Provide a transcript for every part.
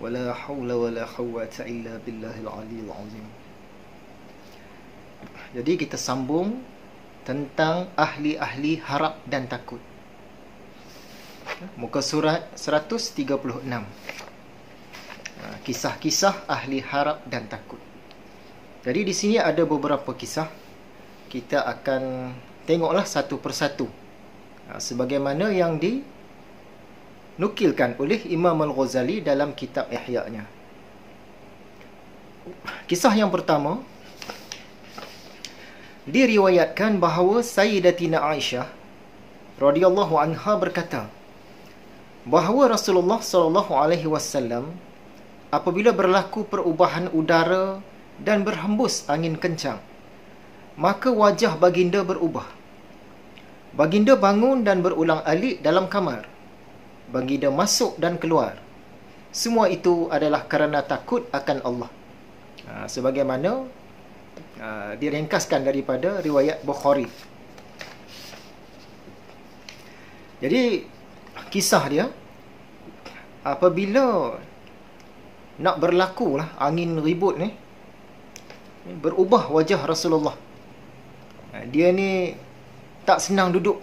ولا حول ولا قوة إلا بالله العلي العظيم Jadi kita sambung tentang ahli-ahli harap dan takut. Muka surat 136. Ha, kisah-kisah ahli harap dan takut. Jadi di sini ada beberapa kisah. Kita akan tengoklah satu persatu. Ha, sebagaimana yang dinukilkan oleh Imam Al-Ghazali dalam kitab Ihya-nya. Kisah yang pertama diriwayatkan bahawa Sayyidatina Aisyah radhiyallahu anha berkata bahawa Rasulullah sallallahu alaihi wasallam apabila berlaku perubahan udara dan berhembus angin kencang maka wajah baginda berubah baginda bangun dan berulang alik dalam kamar baginda masuk dan keluar semua itu adalah kerana takut akan Allah ha, sebagaimana uh, diringkaskan daripada riwayat Bukhari. Jadi kisah dia apabila nak berlaku lah angin ribut ni berubah wajah Rasulullah. Uh, dia ni tak senang duduk.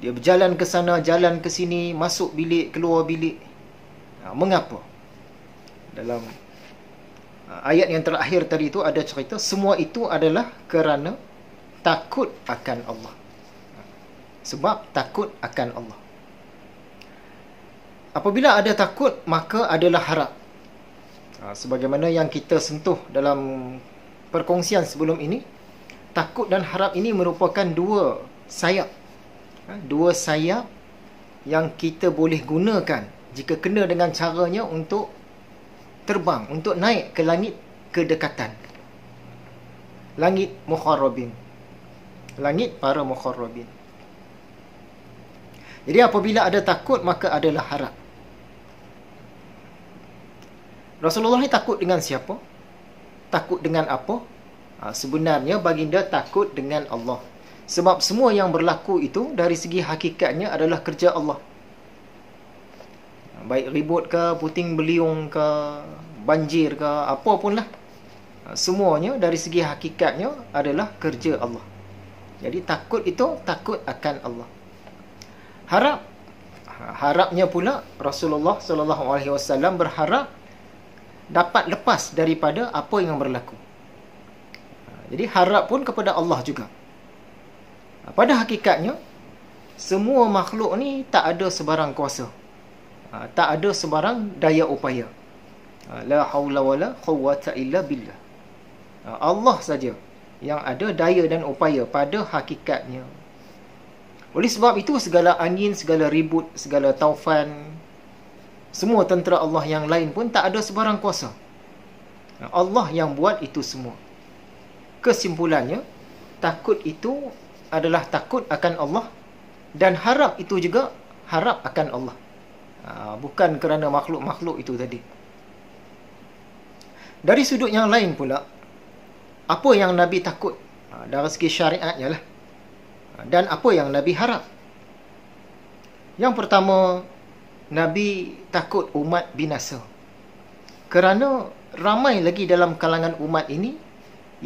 Dia berjalan ke sana, jalan ke sini, masuk bilik, keluar bilik. Uh, mengapa? Dalam Ah, ayat yang terakhir tadi itu ada cerita semua itu adalah kerana takut akan Allah. Sebab takut akan Allah. Apabila ada takut maka adalah harap. Ah, sebagaimana yang kita sentuh dalam perkongsian sebelum ini, takut dan harap ini merupakan dua sayap. Ah, dua sayap yang kita boleh gunakan jika kena dengan caranya untuk terbang untuk naik ke langit kedekatan. Langit mukharrabin. Langit para mukharrabin. Jadi apabila ada takut maka adalah harap. Rasulullah ni takut dengan siapa? Takut dengan apa? Ha, sebenarnya baginda takut dengan Allah. Sebab semua yang berlaku itu dari segi hakikatnya adalah kerja Allah. Baik ribut ke puting beliung ke banjir ke apa pun lah. Semuanya dari segi hakikatnya adalah kerja Allah. Jadi takut itu takut akan Allah. Harap harapnya pula Rasulullah sallallahu alaihi wasallam berharap dapat lepas daripada apa yang berlaku. Jadi harap pun kepada Allah juga pada hakikatnya semua makhluk ni tak ada sebarang kuasa. Ha, tak ada sebarang daya upaya. Ha, la haula wala quwwata illa billah. Ha, Allah saja yang ada daya dan upaya pada hakikatnya. Oleh sebab itu segala angin segala ribut segala taufan semua tentera Allah yang lain pun tak ada sebarang kuasa. Ha, Allah yang buat itu semua. Kesimpulannya takut itu adalah takut akan Allah dan harap itu juga harap akan Allah Ha, bukan kerana makhluk-makhluk itu tadi. Dari sudut yang lain pula, apa yang Nabi takut? Ha, dari segi syariatnya lah. Ha, dan apa yang Nabi harap? Yang pertama, Nabi takut umat binasa. Kerana ramai lagi dalam kalangan umat ini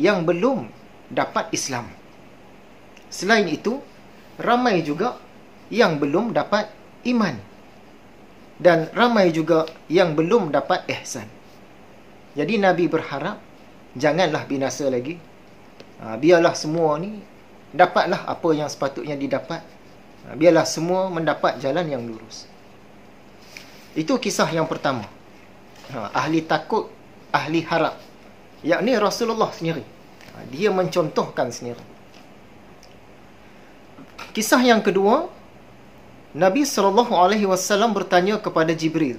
yang belum dapat Islam. Selain itu, ramai juga yang belum dapat iman dan ramai juga yang belum dapat ihsan. Jadi Nabi berharap janganlah binasa lagi. Ha, biarlah semua ni dapatlah apa yang sepatutnya didapat. Ha, biarlah semua mendapat jalan yang lurus. Itu kisah yang pertama. Ha, ahli takut, ahli harap. Yakni Rasulullah sendiri. Dia mencontohkan sendiri. Kisah yang kedua, Nabi SAW bertanya kepada Jibril,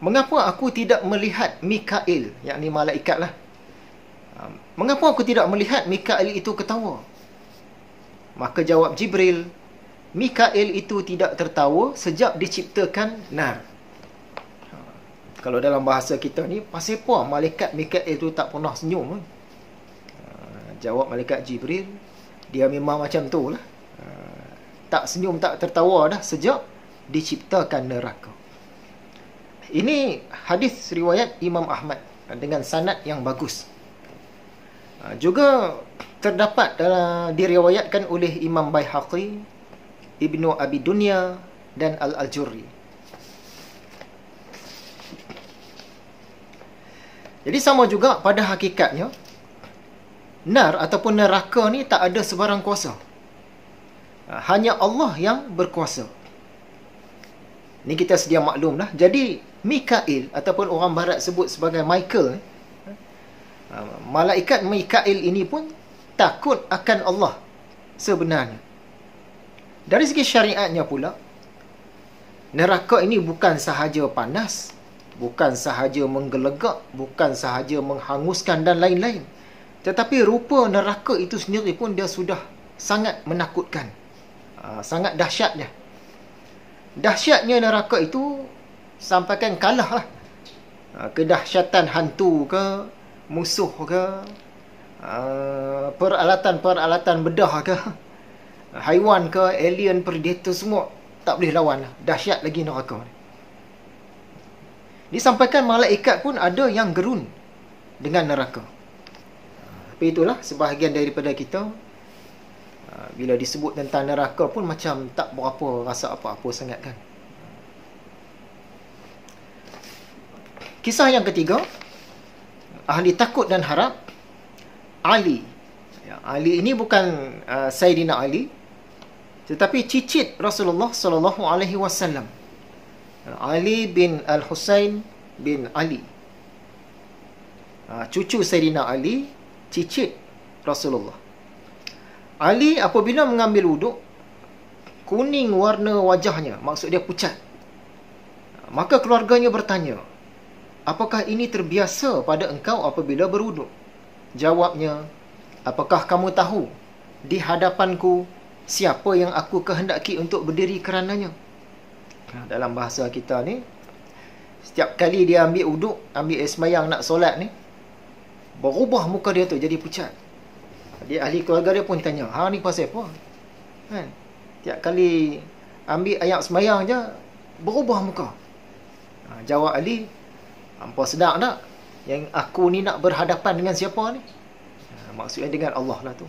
Mengapa aku tidak melihat Mikail, yakni malaikat lah. Ha, mengapa aku tidak melihat Mikail itu ketawa? Maka jawab Jibril, Mikail itu tidak tertawa sejak diciptakan nar. Ha, kalau dalam bahasa kita ni, pasal apa malaikat Mikail itu tak pernah senyum? Ha, jawab malaikat Jibril, dia memang macam tu lah tak senyum tak tertawa dah sejak diciptakan neraka. ini hadis riwayat Imam Ahmad dengan sanad yang bagus. Ha, juga terdapat dalam diriwayatkan oleh Imam Baihaqi, Ibnu Abi Dunya dan Al-Aljurri. Jadi sama juga pada hakikatnya nar ataupun neraka ni tak ada sebarang kuasa. Ha, hanya Allah yang berkuasa. Ni kita sedia maklum lah. Jadi Mikail ataupun orang barat sebut sebagai Michael Ha, malaikat Mikail ini pun takut akan Allah sebenarnya. Dari segi syariatnya pula, neraka ini bukan sahaja panas, bukan sahaja menggelegak, bukan sahaja menghanguskan dan lain-lain. Tetapi rupa neraka itu sendiri pun dia sudah sangat menakutkan. Ha, sangat dahsyatnya. Dahsyatnya neraka itu sampaikan kalah lah. Ha, kedahsyatan hantu ke, musuh ke uh, peralatan-peralatan bedah ke haiwan ke alien predator semua tak boleh lawan lah. dahsyat lagi neraka ni disampaikan malaikat pun ada yang gerun dengan neraka tapi itulah sebahagian daripada kita bila disebut tentang neraka pun macam tak berapa rasa apa-apa sangat kan kisah yang ketiga ahli takut dan harap Ali. Ya, Ali ini bukan uh, Sayyidina Ali tetapi cicit Rasulullah sallallahu alaihi wasallam. Ali bin Al-Husain bin Ali. Uh, cucu Sayyidina Ali, cicit Rasulullah. Ali apabila mengambil wuduk kuning warna wajahnya, maksud dia pucat. Maka keluarganya bertanya, apakah ini terbiasa pada engkau apabila berwuduk? Jawabnya, apakah kamu tahu di hadapanku siapa yang aku kehendaki untuk berdiri kerananya? Dalam bahasa kita ni, setiap kali dia ambil wuduk, ambil air semayang nak solat ni, berubah muka dia tu jadi pucat. Dia ahli keluarga dia pun tanya, ha ni pasal apa? Kan? Tiap kali ambil ayat semayang je, berubah muka. Ha, jawab Ali, Hampa sedar tak? Yang aku ni nak berhadapan dengan siapa ni? Ha, maksudnya dengan Allah lah tu.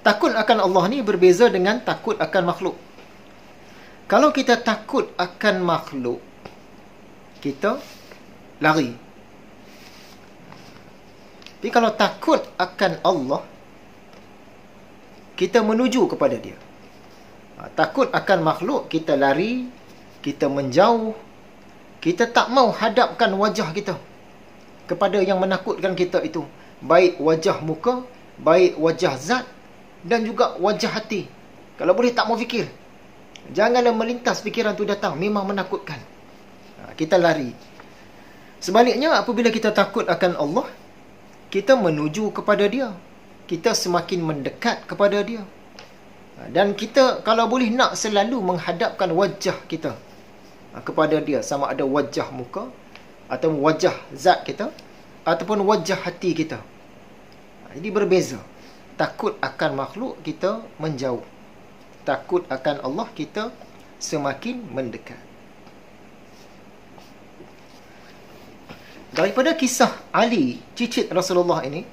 Takut akan Allah ni berbeza dengan takut akan makhluk. Kalau kita takut akan makhluk, kita lari. Tapi kalau takut akan Allah, kita menuju kepada dia. Ha, takut akan makhluk, kita lari kita menjauh kita tak mau hadapkan wajah kita kepada yang menakutkan kita itu. Baik wajah muka baik wajah zat dan juga wajah hati. Kalau boleh tak mau fikir janganlah melintas fikiran tu datang memang menakutkan. Ha, kita lari. Sebaliknya apabila kita takut akan Allah kita menuju kepada dia kita semakin mendekat kepada dia ha, dan kita kalau boleh nak selalu menghadapkan wajah kita Ha, kepada dia sama ada wajah muka atau wajah zat kita ataupun wajah hati kita. Ha, jadi berbeza. Takut akan makhluk kita menjauh. Takut akan Allah kita semakin mendekat. Daripada kisah Ali cicit Rasulullah ini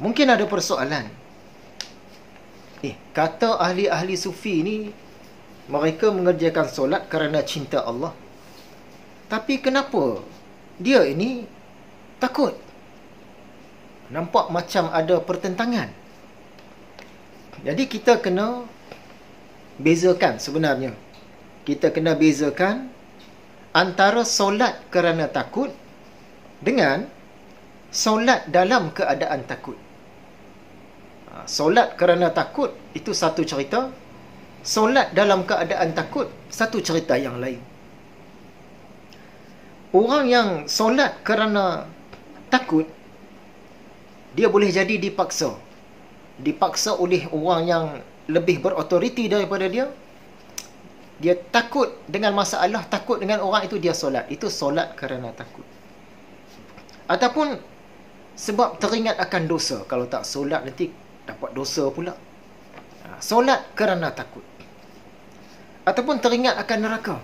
mungkin ada persoalan. Eh, kata ahli-ahli sufi ni mereka mengerjakan solat kerana cinta Allah. Tapi kenapa dia ini takut? Nampak macam ada pertentangan. Jadi kita kena bezakan sebenarnya. Kita kena bezakan antara solat kerana takut dengan solat dalam keadaan takut. Ha, solat kerana takut itu satu cerita. Solat dalam keadaan takut satu cerita yang lain. Orang yang solat kerana takut dia boleh jadi dipaksa. Dipaksa oleh orang yang lebih berautoriti daripada dia dia takut dengan masalah takut dengan orang itu dia solat itu solat kerana takut ataupun sebab teringat akan dosa kalau tak solat nanti dapat dosa pula ha, solat kerana takut ataupun teringat akan neraka.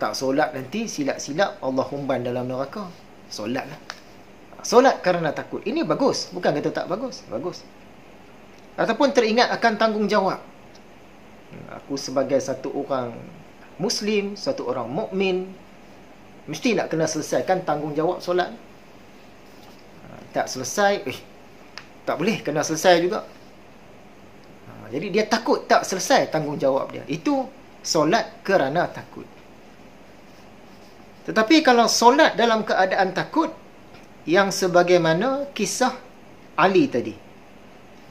Tak solat nanti silap-silap Allah humban dalam neraka. Solatlah. Solat kerana takut. Ini bagus, bukan kata tak bagus. Bagus. Ataupun teringat akan tanggungjawab. Aku sebagai satu orang muslim, satu orang mukmin mesti nak kena selesaikan tanggungjawab solat. Tak selesai, eh tak boleh kena selesai juga. Jadi dia takut tak selesai tanggungjawab dia. Itu solat kerana takut. Tetapi kalau solat dalam keadaan takut yang sebagaimana kisah Ali tadi.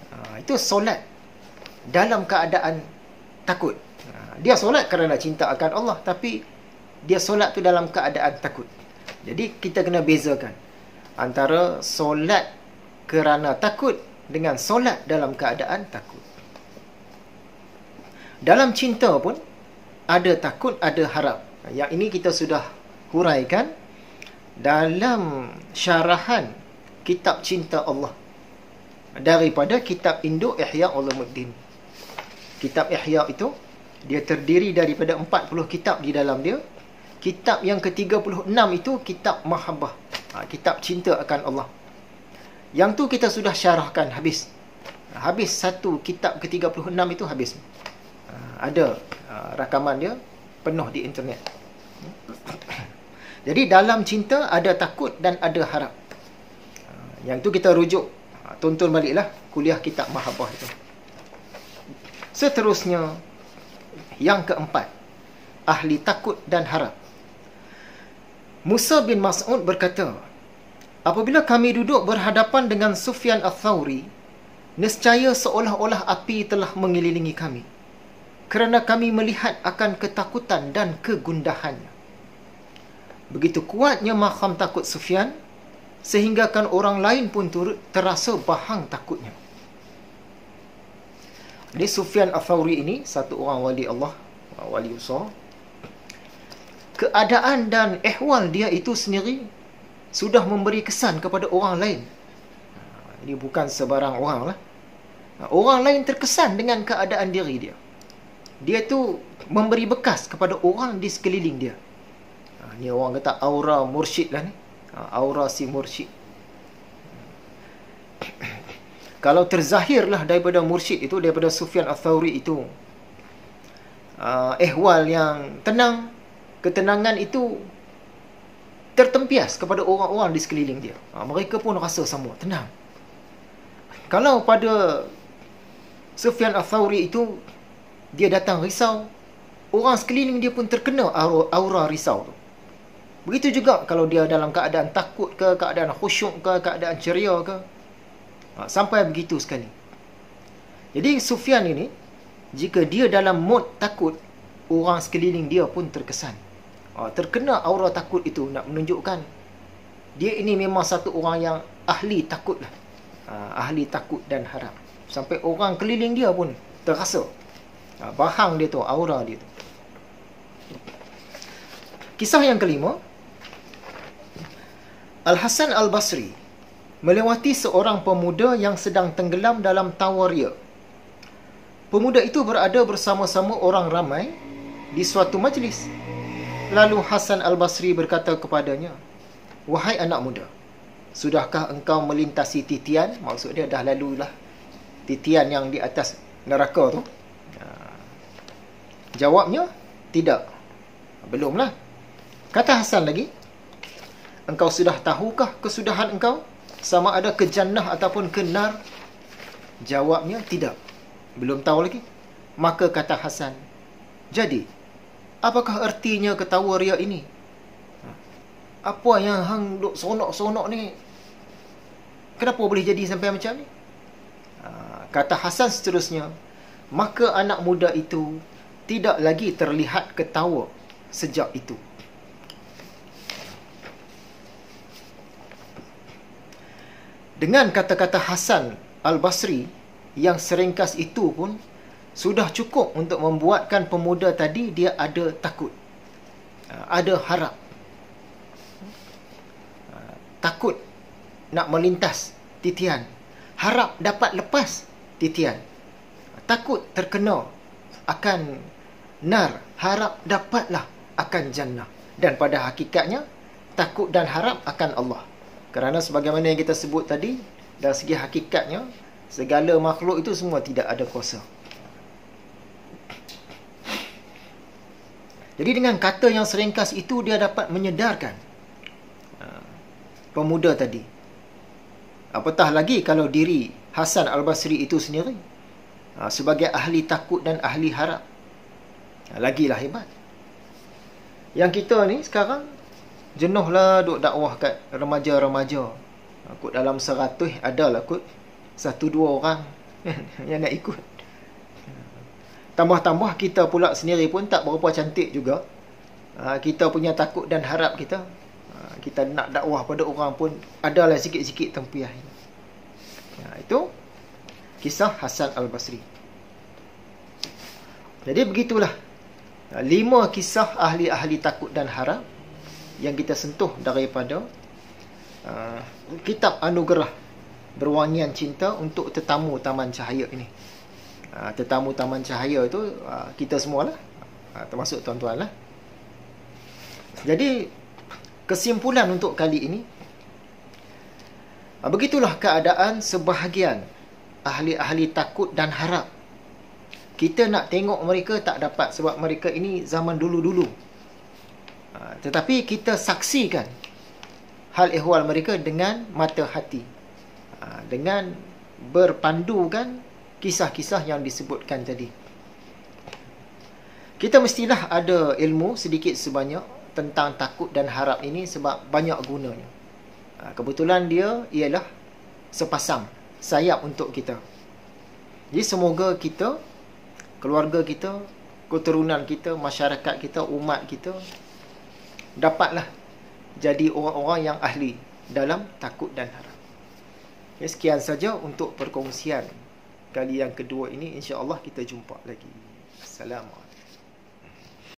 Ha, itu solat dalam keadaan takut. Ha, dia solat kerana cinta akan Allah tapi dia solat tu dalam keadaan takut. Jadi kita kena bezakan antara solat kerana takut dengan solat dalam keadaan takut. Dalam cinta pun ada takut, ada harap. Yang ini kita sudah huraikan dalam syarahan kitab cinta Allah daripada kitab induk Ihya Ulumuddin. Kitab Ihya itu dia terdiri daripada 40 kitab di dalam dia. Kitab yang ke-36 itu kitab Mahabbah. Ha, kitab cinta akan Allah. Yang tu kita sudah syarahkan habis. Habis satu kitab ke-36 itu habis. Ha, ada ha, rakaman dia penuh di internet. Jadi dalam cinta ada takut dan ada harap. Ha, yang tu kita rujuk. Tonton baliklah kuliah kitab Mahabbah itu. Seterusnya yang keempat. Ahli takut dan harap. Musa bin Mas'ud berkata, Apabila kami duduk berhadapan dengan Sufyan al-Thawri, nescaya seolah-olah api telah mengelilingi kami. Kerana kami melihat akan ketakutan dan kegundahannya. Begitu kuatnya maham takut Sufyan, sehinggakan orang lain pun turut terasa bahang takutnya. Ini Sufyan al-Thawri ini, satu orang wali Allah, wali Usah. Keadaan dan ehwal dia itu sendiri sudah memberi kesan kepada orang lain. Ini bukan sebarang orang lah. Orang lain terkesan dengan keadaan diri dia. Dia tu memberi bekas kepada orang di sekeliling dia. Ini orang kata aura mursyid lah ni. Aura si mursyid. Kalau terzahirlah daripada mursyid itu, daripada Sufyan al-Thawri itu, ehwal yang tenang, ketenangan itu tertempias kepada orang-orang di sekeliling dia. Ha, mereka pun rasa sama, tenang. Kalau pada Sufyan Al-Thawri itu, dia datang risau, orang sekeliling dia pun terkena aura risau tu. Begitu juga kalau dia dalam keadaan takut ke, keadaan khusyuk ke, keadaan ceria ke. Ha, sampai begitu sekali. Jadi Sufyan ini, jika dia dalam mood takut, orang sekeliling dia pun terkesan ha, terkena aura takut itu nak menunjukkan dia ini memang satu orang yang ahli takut lah. Ha, ahli takut dan harap. Sampai orang keliling dia pun terasa. Ha, bahang dia tu, aura dia tu. Kisah yang kelima. Al-Hasan Al-Basri melewati seorang pemuda yang sedang tenggelam dalam tawaria. Pemuda itu berada bersama-sama orang ramai di suatu majlis. Lalu Hasan Al-Basri berkata kepadanya, Wahai anak muda, sudahkah engkau melintasi titian? Maksud dia dah lalulah titian yang di atas neraka tu. Ha. Jawabnya, tidak. Belumlah. Kata Hasan lagi, engkau sudah tahukah kesudahan engkau? Sama ada ke jannah ataupun ke nar? Jawabnya, tidak. Belum tahu lagi. Maka kata Hasan, jadi, Apakah artinya ketawa ria ini? Apa yang hang duk sonok-sonok ni? Kenapa boleh jadi sampai macam ni? Ha, kata Hasan seterusnya, maka anak muda itu tidak lagi terlihat ketawa sejak itu. Dengan kata-kata Hasan Al-Basri yang seringkas itu pun sudah cukup untuk membuatkan pemuda tadi dia ada takut. Ha, ada harap. Ha, takut nak melintas titian. Harap dapat lepas titian. Takut terkena akan nar, harap dapatlah akan jannah. Dan pada hakikatnya takut dan harap akan Allah. Kerana sebagaimana yang kita sebut tadi, dari segi hakikatnya segala makhluk itu semua tidak ada kuasa. Jadi dengan kata yang seringkas itu dia dapat menyedarkan uh, pemuda tadi. Apatah lagi kalau diri Hasan Al-Basri itu sendiri uh, sebagai ahli takut dan ahli harap. Uh, lagilah hebat. Yang kita ni sekarang jenuhlah duk dakwah kat remaja-remaja. Kot dalam seratus adalah kot satu dua orang yang nak ikut. Tambah-tambah kita pula sendiri pun tak berapa cantik juga. Ha, kita punya takut dan harap kita. Ha, kita nak dakwah pada orang pun adalah sikit-sikit tempiah. Ha, itu kisah Hasan Al-Basri. Jadi begitulah. Lima kisah ahli-ahli takut dan harap yang kita sentuh daripada uh, kitab anugerah berwangian cinta untuk tetamu taman cahaya ini. Uh, tetamu taman cahaya itu uh, kita semualah uh, termasuk tuan-tuan lah. Jadi kesimpulan untuk kali ini uh, begitulah keadaan sebahagian ahli-ahli takut dan harap. Kita nak tengok mereka tak dapat sebab mereka ini zaman dulu-dulu Ha, tetapi kita saksikan hal ehwal mereka dengan mata hati. Ha, dengan berpandukan kisah-kisah yang disebutkan tadi. Kita mestilah ada ilmu sedikit sebanyak tentang takut dan harap ini sebab banyak gunanya. Ha, kebetulan dia ialah sepasang sayap untuk kita. Jadi semoga kita, keluarga kita, keturunan kita, masyarakat kita, umat kita dapatlah jadi orang-orang yang ahli dalam takut dan harap. Ya, sekian saja untuk perkongsian kali yang kedua ini. InsyaAllah kita jumpa lagi. Assalamualaikum.